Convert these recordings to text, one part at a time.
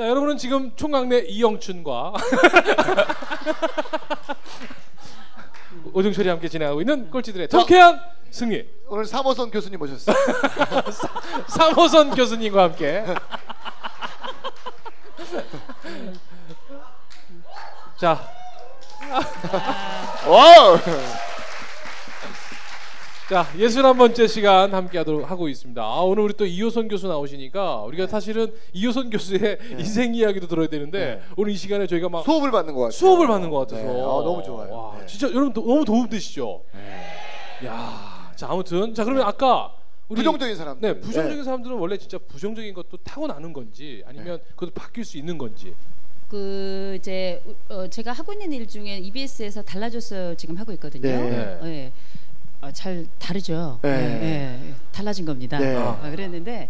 자, 여러분은 지금 총각네 이영석과 오종철이 함께 진행하고 있는 꼴찌들의 통쾌한 승리. 오늘 이호선 교수님 모셨어요. 이호선 교수님과 함께. 자, wow. 자, 예순한 번째 시간 함께 하도록 하고 있습니다. 아, 오늘 우리 또 이호선 교수 나오시니까 우리가 사실은 이호선 교수의 인생 이야기도 들어야 되는데 오늘 이 시간에 저희가 막 수업을 받는 것 같아요. 수업을 받는 것 같아서 네. 아, 너무 좋아요. 와, 네. 진짜 여러분 도- 너무 도움 되시죠? 야, 자 아무튼 자 그러면 아까 우리 부정적인 사람들. 네 부정적인 사람들은 원래 진짜 부정적인 것도 타고나는 건지 아니면 그것도 바뀔 수 있는 건지 그 이제 어, 제가 하고 있는 일 중에 EBS에서 달라졌어요 지금 하고 있거든요. 네. 예. 어, 잘 다르죠. 네. 예, 예. 달라진 겁니다. 네. 어, 그랬는데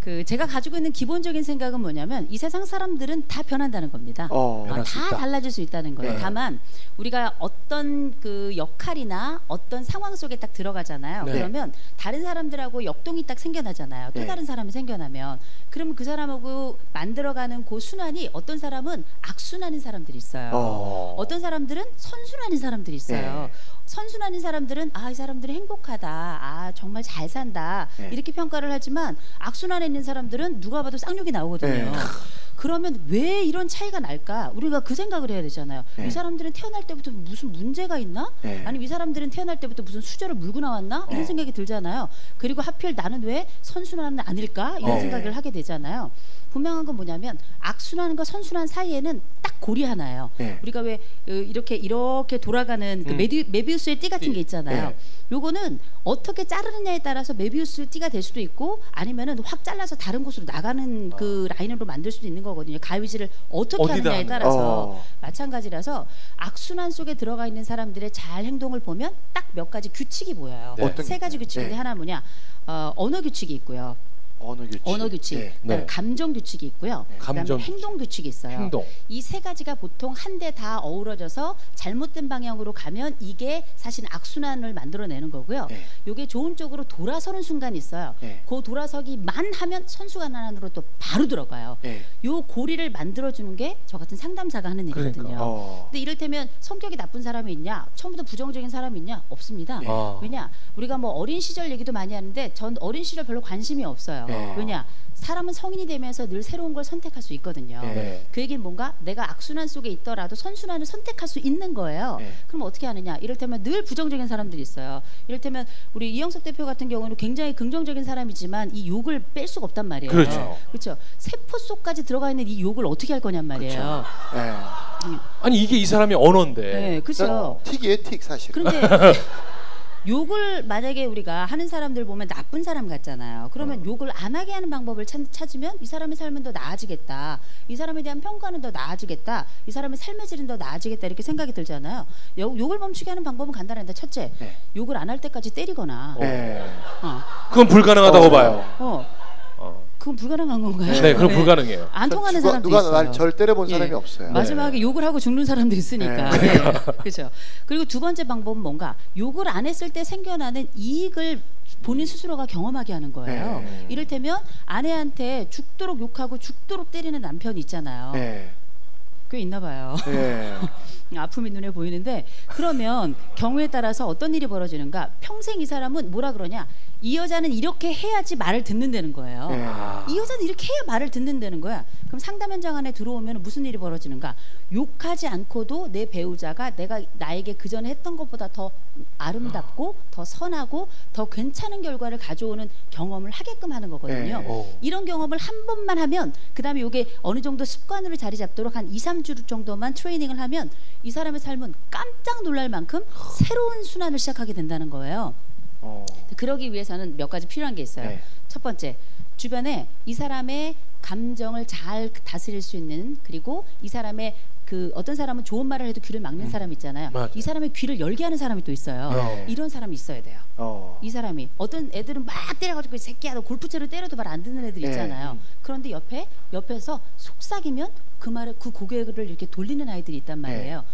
그 제가 가지고 있는 기본적인 생각은 뭐냐면 이 세상 사람들은 다 변한다는 겁니다. 어. 수 다. 달라질 수 있다는 거예요. 네. 다만 우리가 어떤 그 역할이나 어떤 상황 속에 딱 들어가잖아요. 네. 그러면 다른 사람들하고 역동이 딱 생겨나잖아요. 또 네. 다른 사람이 생겨나면 그러면 그 사람하고 만들어가는 그 순환이 어떤 사람은 악순환인 사람들이 있어요. 어. 어떤 사람들은 선순환인 사람들이 있어요. 네. 선순환인 사람들은 아 이 사람들은 행복하다, 아 정말 잘 산다 네. 이렇게 평가를 하지만 악순환에 있는 사람들은 누가 봐도 쌍욕이 나오거든요. 네. 그러면 왜 이런 차이가 날까? 우리가 그 생각을 해야 되잖아요. 네. 이 사람들은 태어날 때부터 무슨 문제가 있나? 네. 아니면 이 사람들은 태어날 때부터 무슨 수저를 물고 나왔나? 이런 네. 생각이 들잖아요. 그리고 하필 나는 왜 선순환은 아닐까? 이런 네. 생각을 하게 되잖아요. 분명한 건 뭐냐면 악순환과 선순환 사이에는 딱 고리 하나예요. 네. 우리가 왜 어, 이렇게 이렇게 돌아가는 그 음. 메디, 메비우스의 띠 같은 게 있잖아요. 네. 요거는 어떻게 자르느냐에 따라서 메비우스 띠가 될 수도 있고 아니면은 확 잘라서 다른 곳으로 나가는 그 라인으로 만들 수도 있는 거거든요. 가위질을 어떻게 하느냐에 하느냐. 따라서 어. 마찬가지라서 악순환 속에 들어가 있는 사람들의 잘 행동을 보면 딱 몇 가지 규칙이 보여요. 네. 세 가지 게- 규칙인데 네. 하나 뭐냐? 어, 언어 규칙이 있고요. 언어 규칙. 언어 규칙, 네. 그다음에 네. 감정 규칙이 있고요. 그다음에 감정 규칙. 행동 규칙이 있어요. 행동. 이 세 가지가 보통 한데 다 어우러져서 잘못된 방향으로 가면 이게 사실 악순환을 만들어내는 거고요. 네. 요게 좋은 쪽으로 돌아서는 순간이 있어요. 네. 그 돌아서기만 하면 선수간 안으로 또 바로 들어가요. 네. 요 고리를 만들어주는 게 저 같은 상담사가 하는 일이거든요. 그러니까. 어. 근데 이를테면 성격이 나쁜 사람이 있냐, 처음부터 부정적인 사람이 있냐, 없습니다. 네. 아. 왜냐, 우리가 뭐 어린 시절 얘기도 많이 하는데 전 어린 시절 별로 관심이 없어요. 네. 왜냐, 사람은 성인이 되면서 늘 새로운 걸 선택할 수 있거든요. 네. 그 얘기는 뭔가 내가 악순환 속에 있더라도 선순환을 선택할 수 있는 거예요. 네. 그럼 어떻게 하느냐? 이를테면 늘 부정적인 사람들이 있어요. 이를테면 우리 이영석 대표 같은 경우는 굉장히 긍정적인 사람이지만 이 욕을 뺄 수가 없단 말이에요. 그렇죠. 그렇죠. 세포 속까지 들어가 있는 이 욕을 어떻게 할 거냔 말이에요. 네. 아니 이게 이 사람의 언어인데 네, 그렇죠. 틱이에요, 틱 사실. 그런데 욕을 만약에 우리가 하는 사람들 보면 나쁜 사람 같잖아요. 그러면 욕을 안 하게 하는 방법을 찾, 찾으면 이 사람의 삶은 더 나아지겠다. 이 사람에 대한 평가는 더 나아지겠다. 이 사람의 삶의 질은 더 나아지겠다. 이렇게 생각이 들잖아요. 욕, 욕을 멈추게 하는 방법은 간단합니다. 첫째, 네. 욕을 안 할 때까지 때리거나. 네. 어, 그건 불가능하다고 어. 봐요. 그건 불가능한 건가요? 네, 그건 불가능해요. 안 통하는 누가, 사람도 누가 있어요. 날절 때려본 예. 사람이 없어요. 네. 마지막에 욕을 하고 죽는 사람도 있으니까. 네. 그렇죠. 그리고 두 번째 방법은 뭔가 욕을 안 했을 때 생겨나는 이익을 본인 스스로가 경험하게 하는 거예요. 네. 이를테면 아내한테 죽도록 욕하고 죽도록 때리는 남편이 있잖아요. 네. 꽤 있나 봐요. 네. 아픔이 눈에 보이는데 그러면 경우에 따라서 어떤 일이 벌어지는가? 평생 이 사람은 뭐라 그러냐? 이 여자는 이렇게 해야지 말을 듣는다는 거예요. 네. 이 여자는 이렇게 해야 말을 듣는다는 거야. 그럼 상담 현장 안에 들어오면 무슨 일이 벌어지는가? 욕하지 않고도 내 배우자가 내가 나에게 그 전에 했던 것보다 더 아름답고 더 선하고 더 괜찮은 결과를 가져오는 경험을 하게끔 하는 거거든요. 네. 오. 이런 경험을 한 번만 하면 그다음에 이게 어느 정도 습관으로 자리 잡도록 한 2, 3주 정도만 트레이닝을 하면 이 사람의 삶은 깜짝 놀랄 만큼 새로운 순환을 시작하게 된다는 거예요. 어. 그러기 위해서는 몇 가지 필요한 게 있어요. 네. 첫 번째, 주변에 이 사람의 감정을 잘 다스릴 수 있는 그리고 이 사람의 그 어떤 사람은 좋은 말을 해도 귀를 막는 사람 있잖아요. 맞아요. 이 사람의 귀를 열게 하는 사람이 또 있어요. 네. 이런 사람이 있어야 돼요. 어. 이 사람이 어떤 애들은 막 때려가지고 이 새끼야 너 골프채로 때려도 말 안 듣는 애들 네. 있잖아요. 그런데 옆에 옆에서 속삭이면 그 말을 그 고개를 이렇게 돌리는 아이들이 있단 말이에요.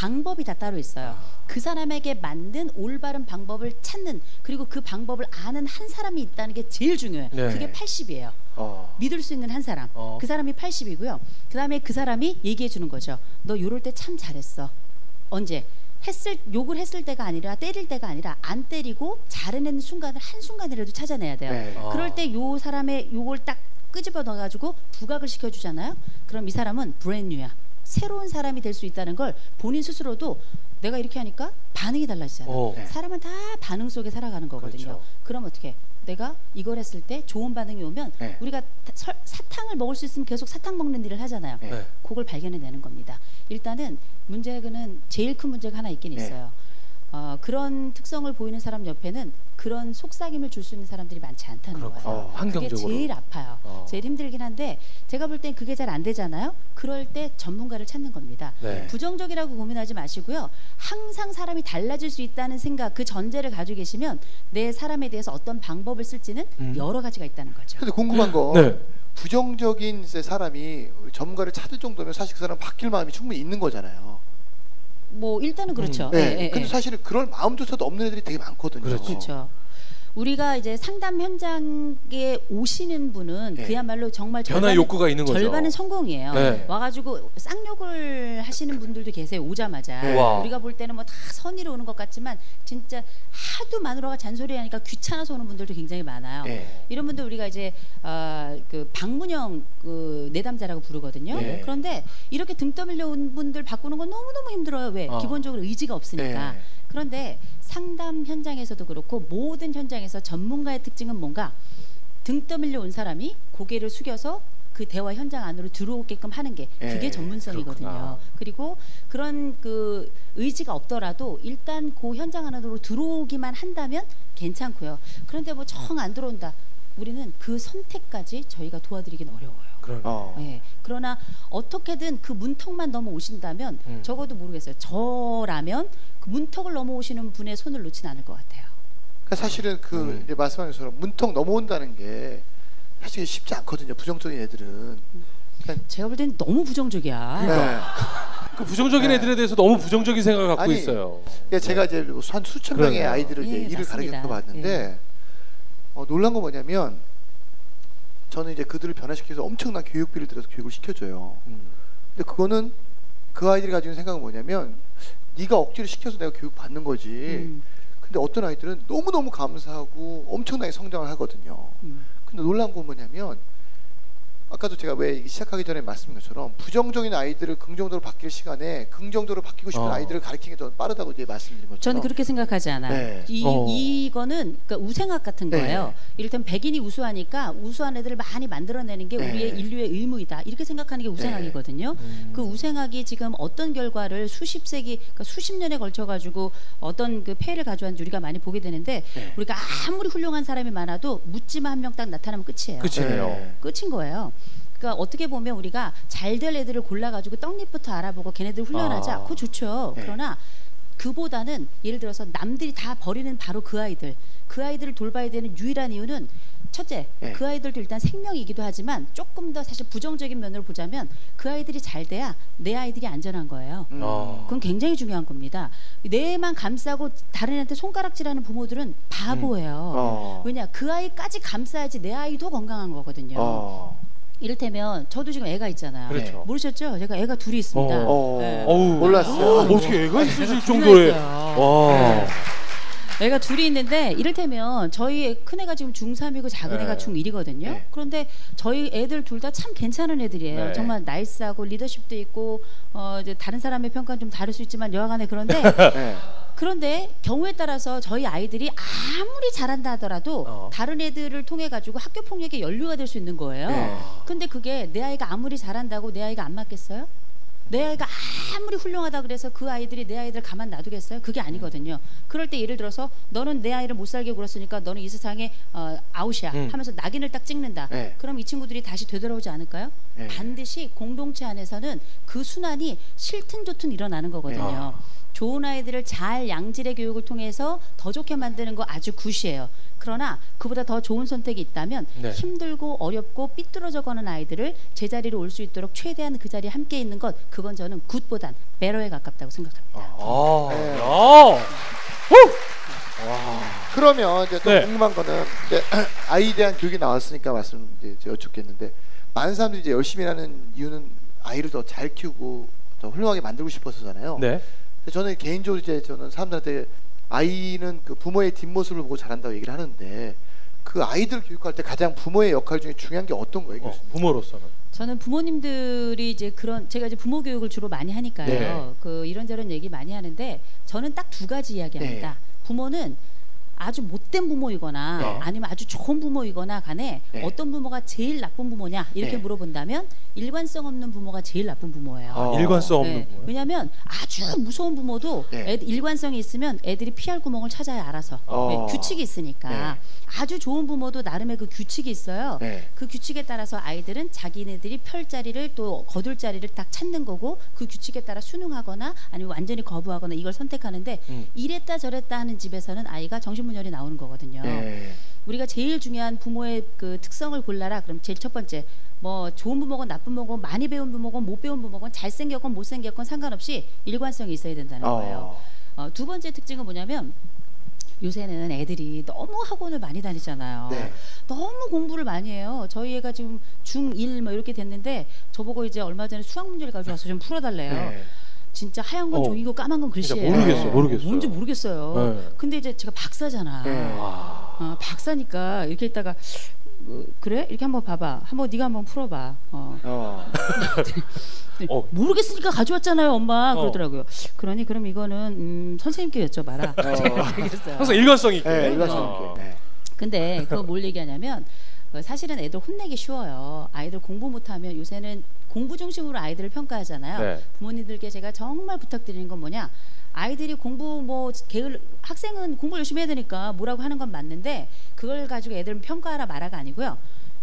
방법이 다 따로 있어요. 그 사람에게 맞는 올바른 방법을 찾는 그리고 그 방법을 아는 한 사람이 있다는 게 제일 중요해요. 네. 그게 80이에요. 어. 믿을 수 있는 한 사람. 어. 그 사람이 80이고요. 그다음에 그 사람이 얘기해 주는 거죠. 너 요럴 때 참 잘했어. 언제? 했을 욕을 했을 때가 아니라 때릴 때가 아니라 안 때리고 잘해내는 순간을 한 순간이라도 찾아내야 돼요. 네. 아. 그럴 때 요 사람의 요걸 딱 끄집어 넣어가지고 부각을 시켜주잖아요. 그럼 이 사람은 브랜뉴야. 새로운 사람이 될 수 있다는 걸 본인 스스로도 내가 이렇게 하니까 반응이 달라지잖아요. 어. 네. 사람은 다 반응 속에 살아가는 거거든요. 그렇죠. 그럼 어떻게? 내가 이걸 했을 때 좋은 반응이 오면 네. 우리가 설- 사탕을 먹을 수 있으면 계속 사탕 먹는 일을 하잖아요. 네. 네. 그걸 발견해내는 겁니다. 일단은 문제는 제일 큰 문제가 하나 있긴 네. 있어요. 어, 그런 특성을 보이는 사람 옆에는 그런 속삭임을 줄 수 있는 사람들이 많지 않다는 그렇구나. 거예요. 어, 그게 환경적으로. 제일 아파요. 어. 제일 힘들긴 한데 제가 볼 땐 그게 잘 안 되잖아요. 그럴 때 전문가를 찾는 겁니다. 네. 부정적이라고 고민하지 마시고요. 항상 사람이 달라질 수 있다는 생각, 그 전제를 가지고 계시면 내 사람에 대해서 어떤 방법을 쓸지는 음. 여러 가지가 있다는 거죠. 근데 궁금한 건 네. 부정적인 사람이 전문가를 찾을 정도면 사실 그 사람 바뀔 마음이 충분히 있는 거잖아요. 뭐 일단은 그렇죠. 네. 예, 예, 근데 예. 사실은 그럴 마음조차도 없는 애들이 되게 많거든요. 그렇죠. 그렇죠. 우리가 이제 상담 현장에 오시는 분은 네. 그야말로 정말 변화 욕구가 있는 거죠. 절반은 성공이에요. 네. 와가지고 쌍욕을 하시는 분들도 계세요. 오자마자 네. 와. 우리가 볼 때는 뭐 다 선의로 오는 것 같지만 진짜 하도 마누라가 잔소리하니까 귀찮아서 오는 분들도 굉장히 많아요. 네. 이런 분들 우리가 이제 어, 그 방문형 그 내담자라고 부르거든요. 네. 그런데 이렇게 등 떠밀려 온 분들 바꾸는 건 너무 너무 힘들어요. 왜? 어. 기본적으로 의지가 없으니까. 네. 그런데 상담 현장에서도 그렇고 모든 현장에서 전문가의 특징은 뭔가 등 떠밀려 온 사람이 고개를 숙여서 그 대화 현장 안으로 들어오게끔 하는 게 그게 예, 전문성이거든요. 그렇구나. 그리고 그런 그 의지가 없더라도 일단 그 현장 안으로 들어오기만 한다면 괜찮고요. 그런데 뭐 정 안 들어온다. 우리는 그 선택까지 저희가 도와드리긴 어려워요. 그런. 어. 예. 그러나 어떻게든 그 문턱만 넘어 오신다면 음. 적어도 모르겠어요. 저라면 그 문턱을 넘어오시는 분의 손을 놓지는 않을 것 같아요. 그러니까 사실은 그 음. 이제 말씀하신 것처럼 문턱 넘어온다는 게 사실 쉽지 않거든요. 부정적인 애들은. 제가 볼 때는 너무 부정적이야. 네. 그 부정적인 네. 애들에 대해서 너무 부정적인 생각을 갖고 아니, 있어요. 그러니까 제가 이제 한 수천 명의 그러네요. 아이들을 이제 예, 일을. 가르쳐 봤는데 어, 놀란 건 뭐냐면 저는 이제 그들을 변화시켜서 엄청난 교육비를 들여서 교육을 시켜줘요. 음. 근데 그거는 그 아이들이 가지고 있는 생각은 뭐냐면 네가 억지로 시켜서 내가 교육 받는 거지. 음, 근데 어떤 아이들은 너무 너무 감사하고 엄청나게 성장을 하거든요. 음. 근데 놀란 건 뭐냐면 아까도 제가 왜 시작하기 전에 말씀드린 것처럼 부정적인 아이들을 긍정적으로 바뀔 시간에 긍정적으로 바뀌고 싶은 어. 아이들을 가르치는 게 더 빠르다고 이제 말씀드린 것처럼 저는 그렇게 생각하지 않아요. 네. 이, 어. 이거는 그러니까 우생학 같은 네. 거예요. 이를테면 백인이 우수하니까 우수한 애들을 많이 만들어내는 게 네. 우리의 인류의 의무이다. 이렇게 생각하는 게 우생학이거든요. 음. 그 우생학이 지금 어떤 결과를 수십 세기, 그러니까 수십 년에 걸쳐 가지고 어떤 그 폐해를 가져왔는지 우리가 많이 보게 되는데 네. 우리가 아무리 훌륭한 사람이 많아도 묻지마 한 명 딱 나타나면 끝이에요. 네. 끝인 거예요. 그러니까 어떻게 보면 우리가 잘 될 애들을 골라가지고 떡잎부터 알아보고 걔네들 훈련하자. 아. 그거 좋죠. 네. 그러나 그보다는 예를 들어서 남들이 다 버리는 바로 그 아이들, 그 아이들을 돌봐야 되는 유일한 이유는 첫째, 네. 그 아이들도 일단 생명이기도 하지만 조금 더 사실 부정적인 면으로 보자면 그 아이들이 잘 돼야 내 아이들이 안전한 거예요. 음. 어. 그건 굉장히 중요한 겁니다. 내 애만 감싸고 다른 애한테 손가락질하는 부모들은 바보예요. 어. 왜냐 그 아이까지 감싸야지 내 아이도 건강한 거거든요. 어. 이를테면 저도 지금 애가 있잖아요. 그렇죠. 모르셨죠? 제가 애가 둘이 있습니다. 어. 네. 어우. 몰랐어요. 어, 뭐 어떻게 애가 정도의. 있어요. 와. 애가 둘이 있는데 이를테면 저희 큰 애가 지금 중3이고 작은 네. 애가 중1이거든요. 네. 그런데 저희 애들 둘 다 참 괜찮은 애들이에요. 네. 정말 nice하고 리더십도 있고 어 이제 다른 사람의 평가는 좀 다를 수 있지만 여하간에 그런데 네. 그런데 경우에 따라서 저희 아이들이 아무리 잘한다 하더라도 어. 다른 애들을 통해 가지고 학교 폭력의 연료가 될 수 있는 거예요. 네. 근데 그게 내 아이가 아무리 잘한다고 내 아이가 안 맞겠어요? 내 아이가 아무리 훌륭하다 그래서 그 아이들이 내 아이들 가만 놔두겠어요? 그게 아니거든요. 그럴 때 예를 들어서 너는 내 아이를 못 살게 굴었으니까 너는 이 세상에 어, 아웃이야 음. 하면서 낙인을 딱 찍는다. 네. 그럼 이 친구들이 다시 되돌아오지 않을까요? 네. 반드시 공동체 안에서는 그 순환이 싫든 좋든 일어나는 거거든요. 아. 좋은 아이들을 잘 양질의 교육을 통해서 더 좋게 만드는 거 아주 굿이에요. 그러나 그보다 더 좋은 선택이 있다면 네. 힘들고 어렵고 삐뚤어져 가는 아이들을 제자리로 올 수 있도록 최대한 그 자리에 함께 있는 것 그건 저는 굿보단 베러에 가깝다고 생각합니다. 아, 네. 야. 그러면 이제 또 네. 궁금한 거는 이제 아이에 대한 교육이 나왔으니까 말씀 이제 여쭙겠는데 많은 사람들이 이제 열심히 하는 이유는 아이를 더 잘 키우고 더 훌륭하게 만들고 싶어서잖아요. 네. 저는 개인적으로 이제 저는 사람들한테 아이는 그 부모의 뒷모습을 보고 자란다고 얘기를 하는데 그 아이들 교육할 때 가장 부모의 역할 중에 중요한 게 어떤 거예요, 어, 교수님? 부모로서는. 저는 부모님들이 이제 그런 제가 이제 부모 교육을 주로 많이 하니까요. 네. 그 이런저런 얘기 많이 하는데 저는 딱 두 가지 이야기합니다. 네. 부모는 아주 못된 부모이거나 네. 아니면 아주 좋은 부모이거나 간에 네. 어떤 부모가 제일 나쁜 부모냐 이렇게 네. 물어본다면 일관성 없는 부모가 제일 나쁜 부모예요. 어. 일관성 없는 네. 부모. 왜냐하면 아주 무서운 부모도 네. 애, 일관성이 있으면 애들이 피할 구멍을 찾아야 알아서 어. 네, 규칙이 있으니까 네. 아주 좋은 부모도 나름의 그 규칙이 있어요. 네. 그 규칙에 따라서 아이들은 자기네들이 펼 자리를 또 거둘 자리를 딱 찾는 거고 그 규칙에 따라 순응하거나 아니면 완전히 거부하거나 이걸 선택하는데 음. 이랬다 저랬다 하는 집에서는 아이가 정신 분열이 나오는 거거든요. 네. 우리가 제일 중요한 부모의 그 특성을 골라라. 그럼 제일 첫 번째 뭐 좋은 부모건 나쁜 부모건 많이 배운 부모건 못 배운 부모건 잘생겼건 못생겼건 상관없이 일관성이 있어야 된다는 거예요. 어. 어, 두 번째 특징은 뭐냐면 요새는 애들이 너무 학원을 많이 다니잖아요. 네. 너무 공부를 많이 해요. 저희 애가 지금 중1 뭐 이렇게 됐는데 저보고 이제 얼마 전에 수학 문제를 가져와서 좀 풀어달래요. 네. 진짜 하얀 건 어. 종이고 까만 건 글씨예요. 모르겠어요, 모르겠어요. 뭔지 모르겠어요. 네. 근데 이제 제가 박사잖아. 네. 아. 어, 박사니까 이렇게 있다가 어, 그래 이렇게 한번 봐봐. 한번 네가 한번 풀어봐. 어. 어. 네, 어. 모르겠으니까 가져왔잖아요, 엄마. 어. 그러더라고요. 그러니 그럼 이거는 음, 선생님께 여쭤봐라. 어. 항상 일관성 있게. 네, 일관성 아. 있게. 네. 근데 그거 뭘 얘기하냐면 어, 사실은 애들 혼내기 쉬워요. 아이들 공부 못하면 요새는 공부 중심으로 아이들을 평가하잖아요. 네. 부모님들께 제가 정말 부탁드리는 건 뭐냐? 아이들이 공부 뭐 게을 학생은 공부 열심히 해야 되니까 뭐라고 하는 건 맞는데 그걸 가지고 애들은 평가하라 말아가 아니고요.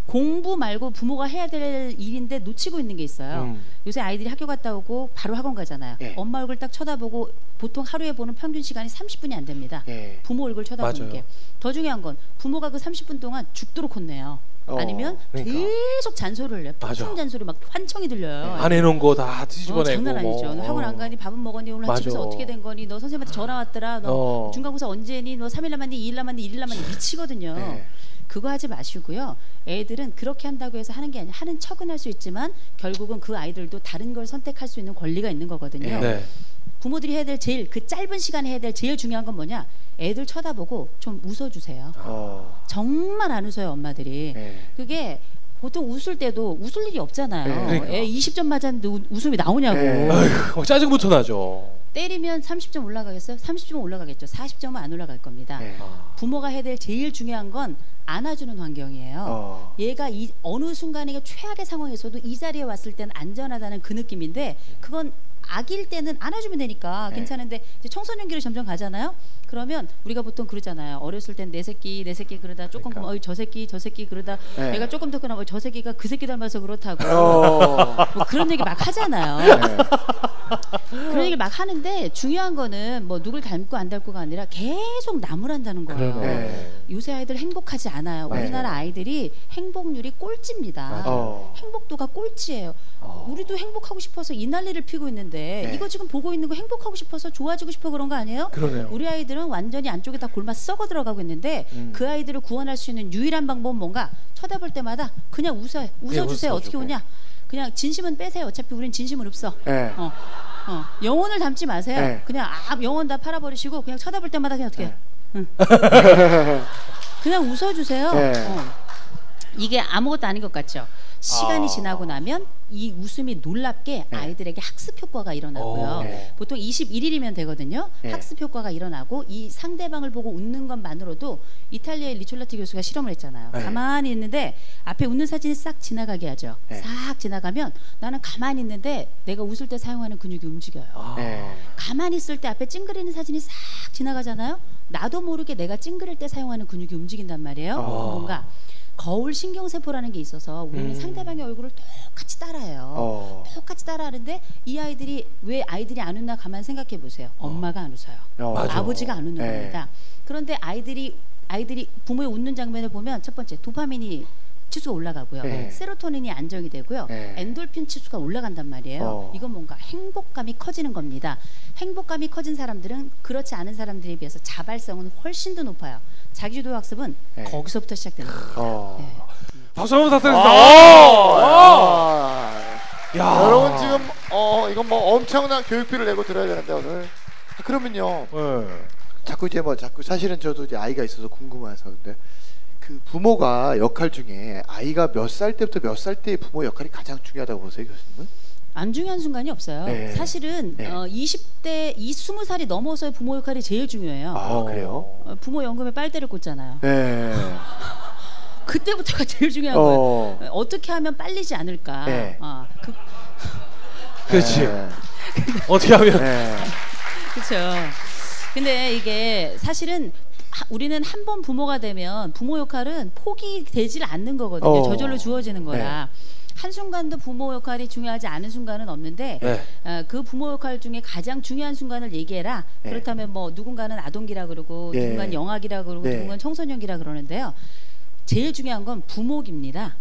공부 말고 부모가 해야 될 일인데 놓치고 있는 게 있어요. 음. 요새 아이들이 학교 갔다 오고 바로 학원 가잖아요. 예. 엄마 얼굴 딱 쳐다보고 보통 하루에 보는 평균 시간이 30분이 안 됩니다. 예. 부모 얼굴 쳐다보는. 게. 더 중요한 건 부모가 그 30분 동안 죽도록 혼내요. 어, 아니면 그러니까. 계속 잔소리를 해요. 맞아. 폭풍 잔소리 막 환청이 들려요. 안 해놓은 거다 어, 뒤집어내고. 장난 아니죠. 너 뭐. 학원 안 가니 밥은 먹었니 오늘 맞아. 집에서 어떻게 된 거니 너 선생님한테 전화 왔더라 너 어. 중간고사 언제 했니 너 3일 남았니 2일 남았니 1일 남았니 미치거든요. 네. 그거 하지 마시고요. 애들은 그렇게 한다고 해서 하는 게 아니라 하는 척은 할 수 있지만 결국은 그 아이들도 다른 걸 선택할 수 있는 권리가 있는 거거든요. 네. 부모들이 해야 될 제일 그 짧은 시간에 해야 될 제일 중요한 건 뭐냐? 애들 쳐다보고 좀 웃어주세요. 어. 정말 안 웃어요 엄마들이. 네. 그게 보통 웃을 때도 웃을 일이 없잖아요. 네, 그러니까. 애 20점 맞았는데 우- 웃음이 나오냐고. 네. 어, 짜증부터 나죠. 때리면 30점 올라가겠어요? 30점 올라가겠죠. 40점은 안 올라갈 겁니다. 네. 아. 부모가 해야 될 제일 중요한 건 안아주는 환경이에요. 어. 얘가 이 어느 순간에 최악의 상황에서도 이 자리에 왔을 때는 안전하다는 그 느낌인데 그건 아기일 때는 안아주면 되니까 네. 괜찮은데 이제 청소년기로 점점 가잖아요. 그러면 우리가 보통 그러잖아요. 어렸을 땐 내 새끼 내 새끼 그러다 조금 그러니까. 어이 저 새끼 저 새끼 그러다 네. 내가 조금 더 크면 어이 저 새끼가 그 새끼 닮아서 그렇다고 어. 뭐 그런 얘기 막 하잖아요. 네. 그런 얘기를 막 하는데 중요한 거는 뭐 누굴 닮고 안 닮고가 아니라 계속 나무란다는 거예요. 네. 요새 아이들 행복하지 않아요. 맞아요. 우리나라 아이들이 행복률이 꼴찌입니다. 어. 행복도가 꼴찌예요. 어. 우리도 행복하고 싶어서 이 난리를 피고 있는데 네. 이거 지금 보고 있는 거 행복하고 싶어서 좋아지고 싶어 그런 거 아니에요? 그러네요. 우리 아이들은 완전히 안쪽에 다 골마 썩어 들어가고 있는데 음. 그 아이들을 구원할 수 있는 유일한 방법은 뭔가 쳐다볼 때마다 그냥 웃어요. 웃어주세요. 웃어주고. 어떻게 웃냐? 그냥 진심은 빼세요. 어차피 우린 진심은 없어. 네. 어, 어. 영혼을 담지 마세요. 네. 그냥 아 영혼 다 팔아버리시고 그냥 쳐다볼 때마다 그냥 어떻게 네. 응. 그냥 웃어주세요. 네. 어. 이게 아무것도 아닌 것 같죠. 시간이 아. 지나고 나면 이 웃음이 놀랍게 네. 아이들에게 학습 효과가 일어나고요. 어. 네. 보통 21일이면 되거든요. 네. 학습 효과가 일어나고 이 상대방을 보고 웃는 것만으로도 이탈리아의 리촐라티 교수가 실험을 했잖아요. 네. 가만히 있는데 앞에 웃는 사진이 싹 지나가게 하죠. 네. 싹 지나가면 나는 가만히 있는데 내가 웃을 때 사용하는 근육이 움직여요. 아. 네. 가만히 있을 때 앞에 찡그리는 사진이 싹 지나가잖아요. 나도 모르게 내가 찡그릴 때 사용하는 근육이 움직인단 말이에요. 어. 뭔가 거울 신경세포라는 게 있어서 우리는 음. 상대방의 얼굴을 똑같이 따라해요. 어. 똑같이 따라 따라하는데 이 아이들이 왜 아이들이 안 웃나 가만 생각해 보세요. 엄마가 안 웃어요. 어. 아버지가 안 웃는 네. 겁니다. 그런데 아이들이 아이들이 부모의 웃는 장면을 보면 첫 번째 도파민이 치수가 올라가고요. 네. 세로토닌이 안정이 되고요. 네. 엔돌핀 치수가 올라간단 말이에요. 어. 이건 뭔가 행복감이 커지는 겁니다. 행복감이 커진 사람들은 그렇지 않은 사람들에 비해서 자발성은 훨씬 더 높아요. 자기주도 학습은 네. 거기서부터 시작되는 겁니다. 어. 네. 박수 한번 부탁드립니다. 아. 야. 여러분 지금 어 이건 뭐 엄청난 교육비를 내고 들어야 되는데 오늘 아, 그러면요 네. 자꾸 이제 뭐 자꾸 사실은 저도 이제 아이가 있어서 궁금해서 근데 그 부모가 역할 중에 아이가 몇 살 때부터 몇 살 때의 부모 역할이 가장 중요하다고 보세요 교수님은? 안 중요한 순간이 없어요. 네. 사실은 네. 어, 20대 이 20살이 넘어서의 부모 역할이 제일 중요해요. 아 그래요? 어, 부모 연금에 빨대를 꽂잖아요. 네. 그때부터가 제일 중요한 거예요. 어. 어떻게 하면 빨리지 않을까. 네. 아, 그, 그렇지. 네. 어떻게 하면 네. 그렇죠. 근데 이게 사실은 하- 우리는 한 번 부모가 되면 부모 역할은 포기되질 않는 거거든요. 어. 저절로 주어지는 거라. 한 순간도 부모 역할이 중요하지 않은 순간은 없는데 네. 어, 그 부모 역할 중에 가장 중요한 순간을 얘기해라. 네. 그렇다면 뭐 누군가는 아동기라 그러고 예. 누군가는 영아기라 그러고 네. 누군가는 청소년기라 그러는데요. 제일 중요한 건 부모기입니다.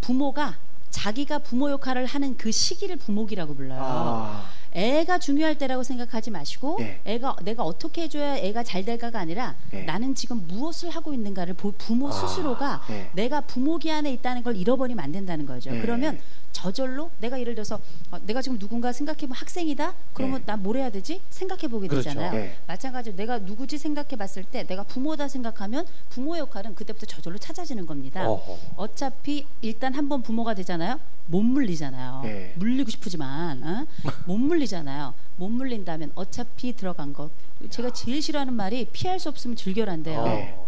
부모가 자기가 부모 역할을 하는 그 시기를 부모기라고 불러요. 아. 애가 중요할 때라고 생각하지 마시고 예. 애가 내가 어떻게 해줘야 애가 잘 될까가 아니라 예. 나는 지금 무엇을 하고 있는가를 보- 부모 스스로가 예. 내가 부모기 안에 있다는 걸 잃어버리면 안 된다는 거죠. 예. 그러면 저절로 내가 예를 들어서 어, 내가 지금 누군가 생각해보면 학생이다. 그러면 예. 난뭘 해야 되지? 생각해 보게 그렇죠. 되잖아요. 예. 마찬가지로 내가 누구지 생각해봤을 때 내가 부모다 생각하면 부모의 역할은 그때부터 저절로 찾아지는 겁니다. 어허. 어차피 일단 한번 부모가 되잖아요. 못 물리잖아요. 예. 물리고 싶지만 어? 못 물리잖아요. 못 물린다면 어차피 들어간 것. 제가 제일 싫어하는 말이 피할 수 없으면 즐겨란대요.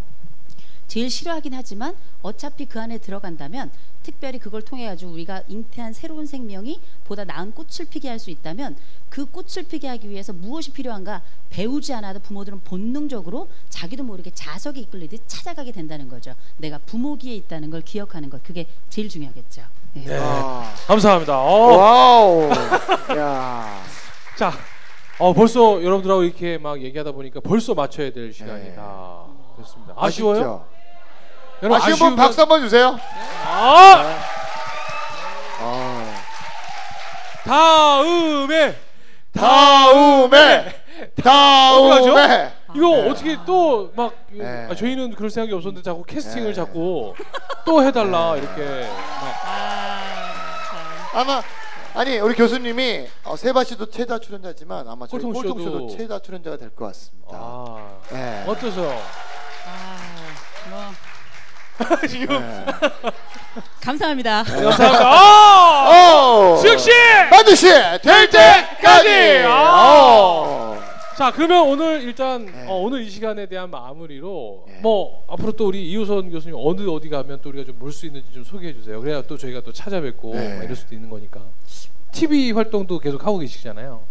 네. 제일 싫어하긴 하지만 어차피 그 안에 들어간다면 특별히 그걸 통해 가지고 우리가 잉태한 새로운 생명이 보다 나은 꽃을 피게 할 수 있다면 그 꽃을 피게 하기 위해서 무엇이 필요한가 배우지 않아도 부모들은 본능적으로 자기도 모르게 자석이 이끌리듯 찾아가게 된다는 거죠. 내가 부모기에 있다는 걸 기억하는 것 그게 제일 중요하겠죠. 네. 네. 아. 감사합니다. 어. wow. 야. 자, 어, 벌써 여러분들하고 이렇게 막 얘기하다 보니까 벌써 마쳐야 될 시간이 네. 다 됐습니다. 아쉬워요? 아쉽죠? 여러분 아쉬운 분 아쉬우면- 박수 한번 주세요. 아! 아. 다음에 다음에 다음에 이거 네. 어떻게 또 막 네. 저희는 그럴 생각이 없었는데 자꾸 캐스팅을 네. 자꾸 또 해달라 이렇게 막 아, 아마 아니 우리 교수님이 어, 세바 씨도 최다 출연자지만 아마 저희 꼴통 꼴통 쇼도 쇼도 최다 출연자가 될 것 같습니다. 아, 네. 어떠세요? 아, 뭐 지금 네. 감사합니다. 감사합니다. 아! 오! 즉시! 반드시 될 때까지. 아! 오! 자 그러면 오늘 일단 네. 어, 오늘 이 시간에 대한 마무리로 네. 뭐 앞으로 또 우리 이호선 교수님 어느 어디 가면 또 우리가 좀 볼 수 있는지 좀 소개해 주세요. 그래야 또 저희가 또 찾아뵙고 네. 막 이럴 수도 있는 거니까. TV 활동도 계속 하고 계시잖아요.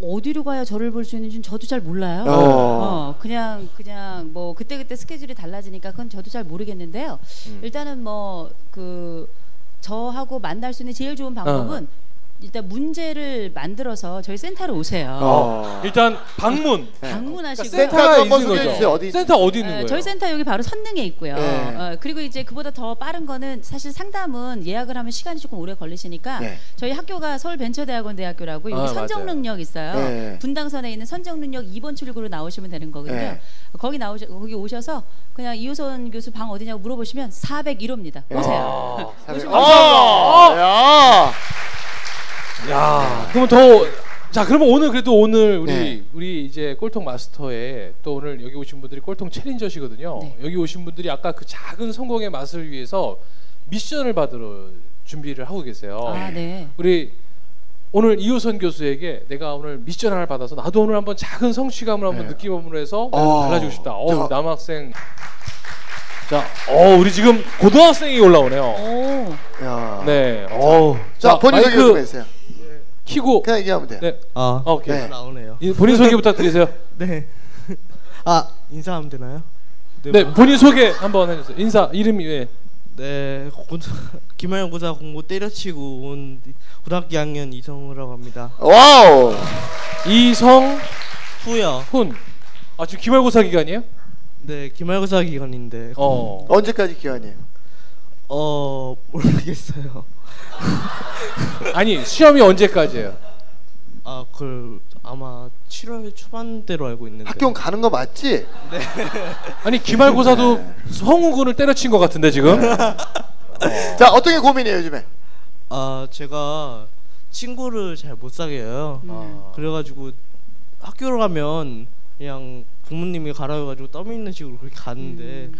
어디로 가야 저를 볼 수 있는지는 저도 잘 몰라요. 어. 어, 그냥 그냥 뭐 그때 그때 스케줄이 달라지니까 그건 저도 잘 모르겠는데요. 음. 일단은 뭐 그 저하고 만날 수 있는 제일 좋은 방법은 일단 문제를 만들어서 저희 센터로 오세요. 어. 일단 방문. 네. 방문하시고요. 그러니까 센터도 한번 있는 소개해 거죠. 주세요. 어디 센터 어디 있는 어, 거예요? 저희 센터 여기 바로 선릉에 있고요. 네. 어, 그리고 이제 그보다 더 빠른 거는 사실 상담은 예약을 하면 시간이 조금 오래 걸리시니까 네. 저희 학교가 서울벤처대학원 대학교라고 여기 아, 선정릉역 있어요. 네. 분당선에 있는 선정릉역 2번 출구로 나오시면 되는 거거든요. 네. 거기 나오셔 거기 오셔서 그냥 이호선 교수 방 어디냐고 물어보시면 401호입니다. 네. 오세요. 아, 오시면 어. 야. 야, 그러면 더. 자, 그러면 오늘 그래도 오늘 우리 네. 우리 이제 꼴통 마스터에 또 오늘 여기 오신 분들이 꼴통 챌린저시거든요. 네. 여기 오신 분들이 아까 그 작은 성공의 맛을 위해서 미션을 받으러 준비를 하고 계세요. 아, 네. 우리 오늘 이호선 교수에게 내가 오늘 미션 하나를 받아서 나도 오늘 한번 작은 성취감을 한번 네. 느끼면으로 해서 어. 달라지고 싶다. 어, 자. 남학생. 자, 어, 우리 지금 고등학생이 올라오네요. 오. 야. 네. 어. 자, 본인 소개 좀 해주세요. 키고 그냥 얘기하면 돼요. 네. 아, 어, 오케이. 네. 나오네요. 이- 본인 소개 부탁드리세요. 네. 아, 인사하면 되나요? 네, 본인 소개 한번 해주세요. 인사 이름이 왜? 네, 고, 기말고사 공부 때려치고 온 고등학교 2학년 이성우라고 합니다. wow. 이성훈. 후요. 아 지금 기말고사 기간이에요? 네, 기말고사 기간인데 어. 언제까지 기간이에요? 어 모르겠어요. 아니 시험이 언제까지예요? 아, 그 아마 7월 초반대로 알고 있는데. 학교 가는 거 맞지? 아니 기말고사도 성우군을 때려친 것 같은데 지금. 자 어떻게 고민이에요 요즘에? 아, 제가 친구를 잘 못 사귀어요. 아. 그래가지고 학교를 가면 그냥 부모님이 가라해가지고 떠밀는 식으로 그렇게 가는데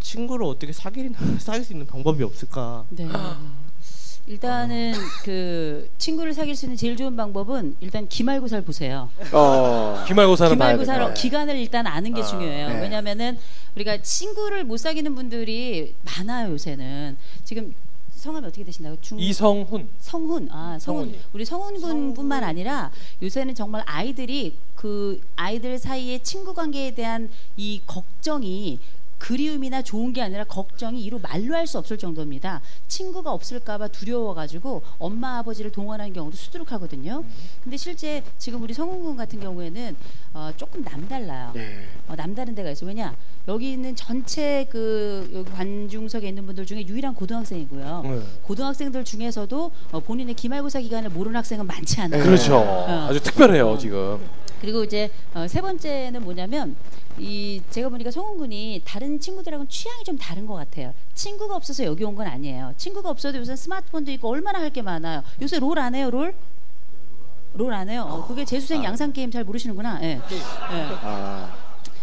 친구를 어떻게 사귀 사귈 수 있는 방법이 없을까? 네. 일단은 그 친구를 사귈 수 있는 제일 좋은 방법은 일단 기말고사를 보세요. 어. 기말고사는 기말고사로 돼. 기간을 일단 아는 게 아, 중요해요. 네. 왜냐면은 우리가 친구를 못 사귀는 분들이 많아요 요새는. 지금 성함이 어떻게 되신다고? 중 이성훈. 성훈 아 성훈 성훈이. 우리 성훈 군뿐만 아니라 요새는 정말 아이들이 그 아이들 사이의 친구 관계에 대한 이 걱정이 그리움이나 좋은 게 아니라 걱정이 이루 말로 할 수 없을 정도입니다. 친구가 없을까봐 두려워가지고 엄마 아버지를 동원하는 경우도 수두룩하거든요. 근데 실제 지금 우리 성훈군 같은 경우에는 어, 조금 남달라요. 네. 어, 남다른 데가 있어. 왜냐 여기 있는 전체 그 관중석에 있는 분들 중에 유일한 고등학생이고요. 네. 고등학생들 중에서도 어, 본인의 기말고사 기간을 모르는 학생은 많지 않아요. 그렇죠. 어. 아주 특별해요 지금. 그리고 이제 어, 세 번째는 뭐냐면 이 제가 보니까 성훈군이 다른 친구들하고는 취향이 좀 다른 것 같아요. 친구가 없어서 여기 온 건 아니에요. 친구가 없어도 요새 스마트폰도 있고 얼마나 할 게 많아요. 요새 롤 안 해요, 롤? 롤 안 해요. 어, 그게 재수생 양산 게임 잘 모르시는구나. 예. 예. 아.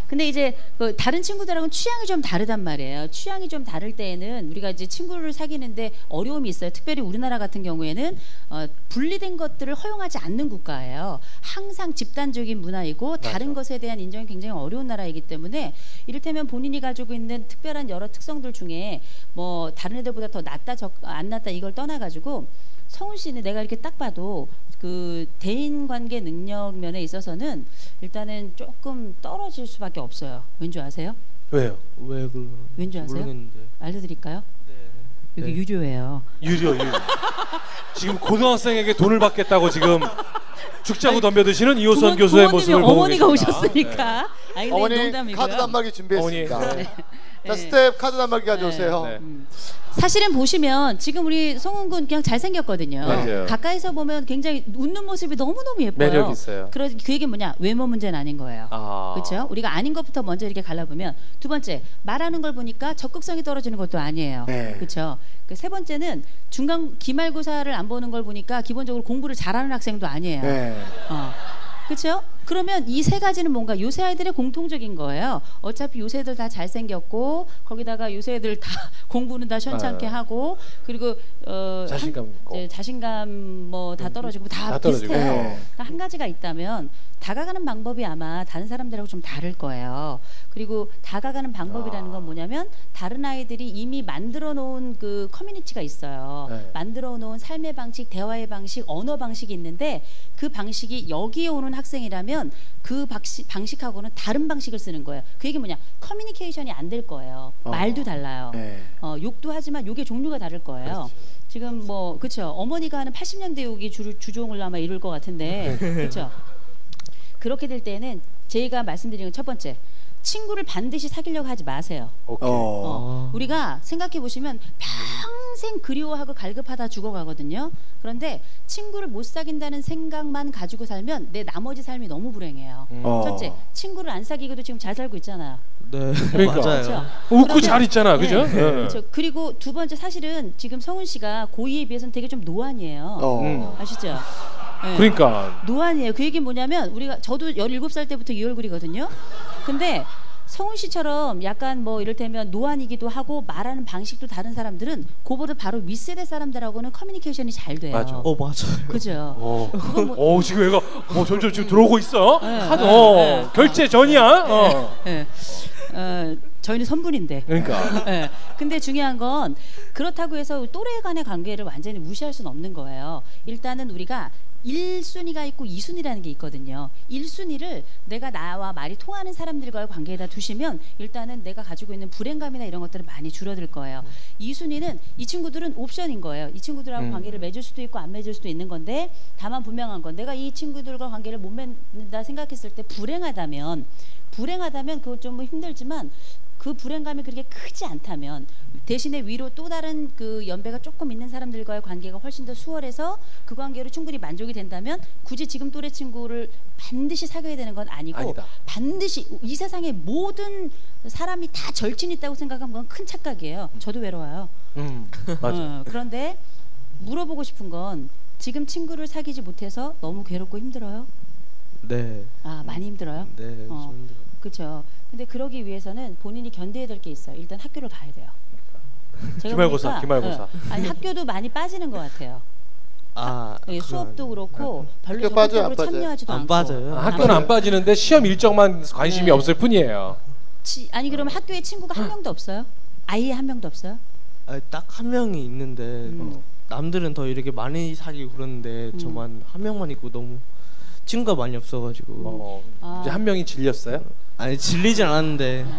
근데 이제 그 다른 친구들하고는 취향이 좀 다르단 말이에요. 취향이 좀 다를 때에는 우리가 이제 친구를 사귀는데 어려움이 있어요. 특별히 우리나라 같은 경우에는 어, 분리된 것들을 허용하지 않는 국가예요. 항상 집단적인 문화이고 다른 것에 대한 인정이 굉장히 어려운 나라이기 때문에 이를테면 본인이 가지고 있는 특별한 여러 특성들 중에 뭐 다른 애들보다 더 낫다 적, 안 낫다 이걸 떠나가지고 성훈 씨는 내가 이렇게 딱 봐도 그 대인 관계 능력 면에 있어서는 일단은 조금 떨어질 수밖에 없어요. 왠지 아세요? 왜요? 왜 그? 왠지 아세요? 모르겠는데. 알려드릴까요? 네. 여기 네. 유료예요. 유료 유료. 지금 고등학생에게 돈을 받겠다고 지금 죽자고 덤벼드시는 이호선 부모- 교수의 모습을 보고 어머니가 계십니다. 오셨으니까. 아니 근데 어머니 농담이고요. 카드 단말기 준비했습니다. 어머니. 자 네. 스텝 카드 단말기 가져오세요. 네. 음. 사실은 보시면 지금 우리 성훈군 그냥 잘생겼거든요. 맞아요. 가까이서 보면 굉장히 웃는 모습이 너무너무 예뻐요. 매력 있어요. 그러, 그 얘기 뭐냐? 외모 문제는 아닌 거예요. 아. 그렇죠? 우리가 아닌 것부터 먼저 이렇게 갈라보면 두 번째 말하는 걸 보니까 적극성이 떨어지는 것도 아니에요. 네. 그렇죠? 그 세 번째는 중간 기말고사를 안 보는 걸 보니까 기본적으로 공부를 잘하는 학생도 아니에요. 네. 어. 그렇죠? 그러면 이 세 가지는 뭔가 요새 아이들의 공통적인 거예요. 어차피 요새 애들 다 잘생겼고 거기다가 요새 애들 다 공부는 다 시원찮게 아. 하고 그리고 어 자신감 한, 자신감 뭐 다 떨어지고 다, 다 떨어지고. 비슷해요. 네. 그러니까 한 가지가 있다면 다가가는 방법이 아마 다른 사람들하고 좀 다를 거예요. 그리고 다가가는 방법이라는 건 뭐냐면 다른 아이들이 이미 만들어 놓은 그 커뮤니티가 있어요. 네. 만들어 놓은 삶의 방식, 대화의 방식, 언어 방식이 있는데 그 방식이 여기에 오는 학생이라면 그 방식, 방식하고는 다른 방식을 쓰는 거예요. 그 얘기 뭐냐? 커뮤니케이션이 안 될 거예요. 어. 말도 달라요. 네. 어, 욕도 하지만 욕의 종류가 다를 거예요. 지금 뭐 그렇죠. 어머니가 하는 80년대 욕이 주, 주종을 아마 이룰 것 같은데 그렇죠. 그렇게 될 때는 제가 말씀드리는 건첫 번째 친구를 반드시 사귀려고 하지 마세요. 오케이. 어. 어, 우리가 생각해 보시면 평생 그리워하고 갈급하다 죽어가거든요. 그런데 친구를 못 사귄다는 생각만 가지고 살면 내 나머지 삶이 너무 불행해요. 음. 어. 첫째, 친구를 안 사귀고도 지금 잘 살고 있잖아요. 네. 그러니까. 맞아요. 그렇죠? 웃고 그러면- 잘 있잖아, 그죠? 네. 네. 그렇죠. 그리고 두 번째 사실은 지금 성훈 씨가 고2에 비해서는 되게 좀 노안이에요. 어. 음. 아시죠? 네. 그러니까 노안이에요. 그 얘기 뭐냐면 우리가 저도 17살 때부터 이 얼굴이거든요. 근데 성훈 씨처럼 약간 뭐 이를테면 노안이기도 하고 말하는 방식도 다른 사람들은 그보다 바로 윗세대 사람들하고는 커뮤니케이션이 잘 돼요. 맞아. 어 맞아요. 그죠? 어. 그건 뭐 어 지금 얘가 어 점점 지금 들어오고 있어. 네, 하도 네, 어, 네. 결제 전이야. 어. 예. 어, 저희는 선분인데. 그러니까 예. 근데 중요한 건 그렇다고 해서 또래 간의 관계를 완전히 무시할 수는 없는 거예요. 일단은 우리가 1순위가 있고 2순위라는 게 있거든요. 1순위를 내가 나와 말이 통하는 사람들과의 관계에다 두시면 일단은 내가 가지고 있는 불행감이나 이런 것들은 많이 줄어들 거예요. 2순위는 이 친구들은 옵션인 거예요. 이 친구들하고 음. 관계를 맺을 수도 있고 안 맺을 수도 있는 건데 다만 분명한 건 내가 이 친구들과 관계를 못 맺는다 생각했을 때 불행하다면 불행하다면 그건 좀 힘들지만 그 불행감이 그렇게 크지 않다면 대신에 위로 또 다른 그 연배가 조금 있는 사람들과의 관계가 훨씬 더 수월해서 그 관계로 충분히 만족이 된다면 굳이 지금 또래 친구를 반드시 사귀어야 되는 건 아니고 아니다. 반드시 이 세상에 모든 사람이 다 절친 있다고 생각하면 그건 큰 착각이에요. 저도 외로워요. 음, 맞아. 어, 그런데 물어보고 싶은 건 지금 친구를 사귀지 못해서 너무 괴롭고 힘들어요? 네. 아 많이 힘들어요? 네. 어. 좀 힘들어요. 그렇죠. 근데 그러기 위해서는 본인이 견뎌야 될 게 있어요. 일단 학교를 가야 돼요. 제가 기말고사, 보니까, 기말고사. 어, 아니 학교도 많이 빠지는 것 같아요. 아, 예, 그건 수업도 그렇고 별로 적극적으로? 참여하지도 안 않고. 빠져요. 아, 학교는 안 빠지는데 시험 일정만 관심이 네. 없을 뿐이에요. 치, 아니 그러면 학교에 친구가 한 명도 없어요? 아예 한 명도 없어요? 아, 딱한 명이 있는데 음. 남들은 더 이렇게 많이 사귀고 그러는데 음. 저만 한 명만 있고 너무 친구가 많이 없어가지고 어, 아. 이제 한 명이 질렸어요. 아니 질리진 않았는데 네.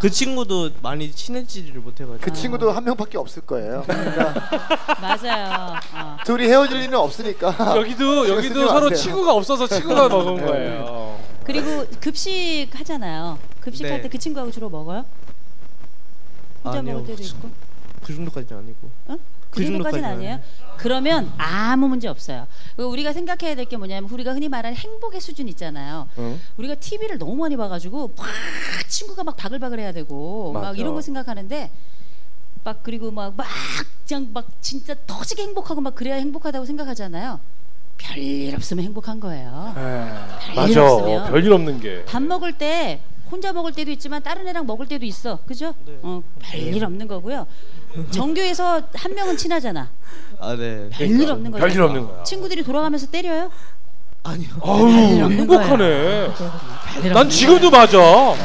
그 친구도 많이 친해지지를 못해가지고 그 친구도 한 명밖에 없을 거예요. 그러니까 맞아요. 어. 둘이 헤어질 리는 없으니까. 여기도 여기도 서로. 친구가 없어서 친구가 먹은 네. 거예요. 그리고 급식 하잖아요. 급식할 네. 때 그 친구하고 주로 먹어요? 혼자 아니요. 먹을 때도 있고. 그 정도까지는 아니고 어? 그 그 정도까지는 정도까지는 아니에요. 그러면 아무 문제 없어요. 그 우리가 생각해야 될 게 뭐냐면 우리가 흔히 말하는 행복의 수준 있잖아요. 응? 우리가 TV를 너무 많이 봐가지고 막 친구가 막 바글바글해야 되고 막 맞아. 이런 거 생각하는데 막 그리고 막 막 그냥 막 진짜 터지게 행복하고 막 그래야 행복하다고 생각하잖아요. 별일 없으면 행복한 거예요. 에, 별일 맞아. 없으면. 별일 없는 게. 밥 먹을 때 혼자 먹을 때도 있지만 다른 애랑 먹을 때도 있어. 그죠? 네. 어, 별일 없는 거고요. 정교에서 한 명은 친하잖아. 아 네. 별일 없는 거죠. 별일 없는 거야. 친구들이 돌아가면서 때려요? 아니요. 아유 행복하네. 난 지금도 맞아. 어.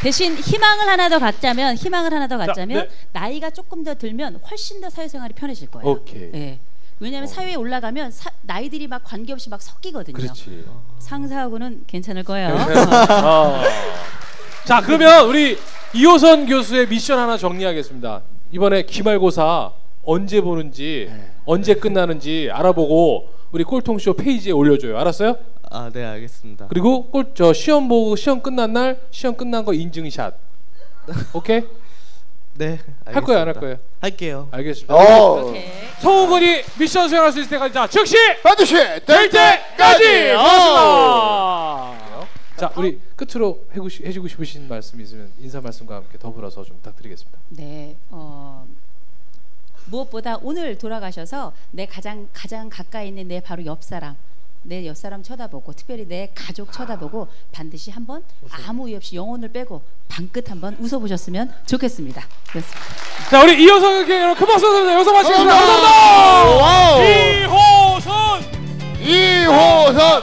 대신 희망을 하나 더 갖자면 희망을 하나 더 갖자면 네. 나이가 조금 더 들면 훨씬 더 사회생활이 편해질 거예요. 오케이. 예. 왜냐하면 사회에 올라가면 사- 나이들이 막 관계없이 막 섞이거든요. 그렇지. 상사하고는 괜찮을 거예요. 어. 자 그러면 우리 이호선 교수의 미션 하나 정리하겠습니다. 이번에 기말고사 언제 보는지 네. 언제 끝나는지 알아보고 우리 꼴통쇼 페이지에 올려줘요. 알았어요? 아 네 알겠습니다. 그리고 꼴 저 시험 보고 시험 끝난 날 시험 끝난 거 인증샷. 오케이? 네. 할 거예요, 안 할. 거예요? 할게요. 알겠습니다. 어. 성우군이 미션 수행할 수 있을 때까지 자 즉시 반드시 될될 때까지 때까지. 어. 고맙습니다. 자 우리 끝으로 해고 해주고 싶으신 말씀 있으면 인사 말씀과 함께 더불어서 좀 부탁드리겠습니다. 네. 어, 무엇보다 오늘 돌아가셔서 내 가장 가장 가까이 있는 내 바로 옆 사람, 내 옆 사람 쳐다보고 특별히 내 가족 쳐다보고 반드시 한번 아무 이유 없이 영혼을 빼고 방긋 한번 웃어보셨으면 좋겠습니다. 그렇습니다. 자 우리 이호선에게 여러분 큰 박수 드립니다. 여기서 마치겠습니다. 감사합니다. 와우. 이호선 이호선.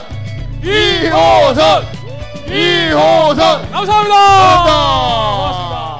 이호선. 이호선 감사합니다. 감사합니다. 고맙습니다.